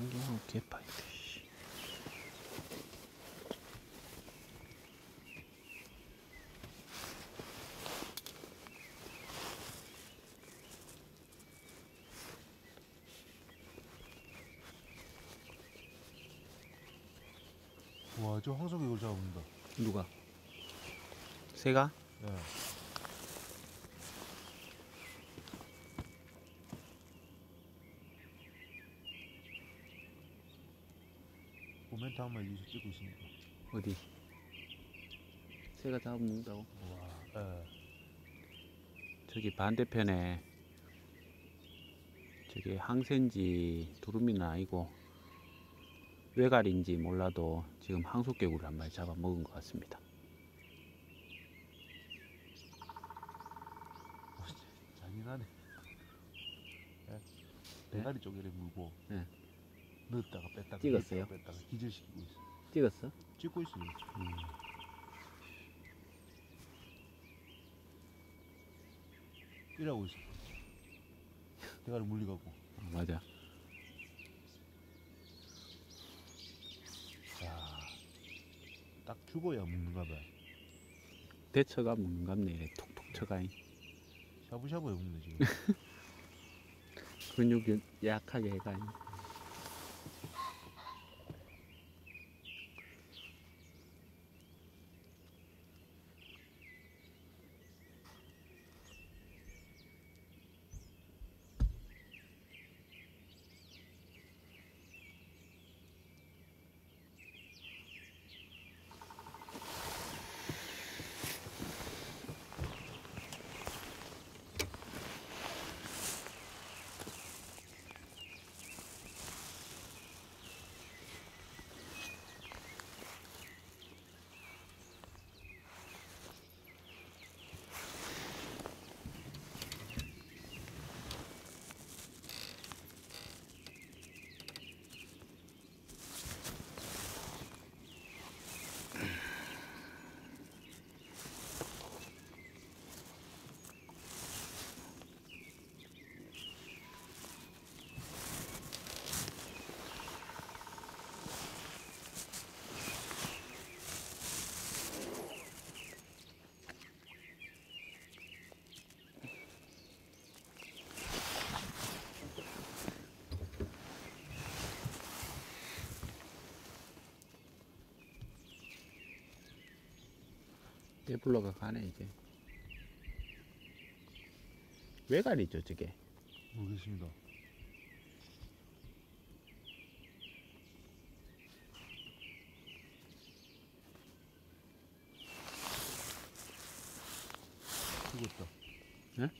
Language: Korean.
안경하고 개파이트. 씨. 와, 저 황석이 이걸 잡는다. 누가? 새가? 예. 코멘트 한번 여기서 찍고 있으니까. 어디? 새가 잡는다고? 와, 예. 저기 반대편에 저기 항센지 두루미는 아니고 외갈인지 몰라도 지금 항속개구리 한 마리 잡아 먹은 것 같습니다. 잔인하네. 예. 대가리 쪽에 물고. 예. 넣었다가 뺐다가. 찍었어요? 넣었다가 뺐다가 기절시키고 있어. 찍었어? 찍고 있어요. 음. 이러고 있어. 대가리 물리갖고. 어, 맞아. 야, 딱 죽어야 먹는가 봐. 대처가 먹는 갑네. 이래 톡톡 쳐가. 샤브샤브에 먹네 지금. 근육이 약하게 해가. 떼불러가 가네 이제. 외갈이죠 저게. 모르겠습니다. 죽었다. 예?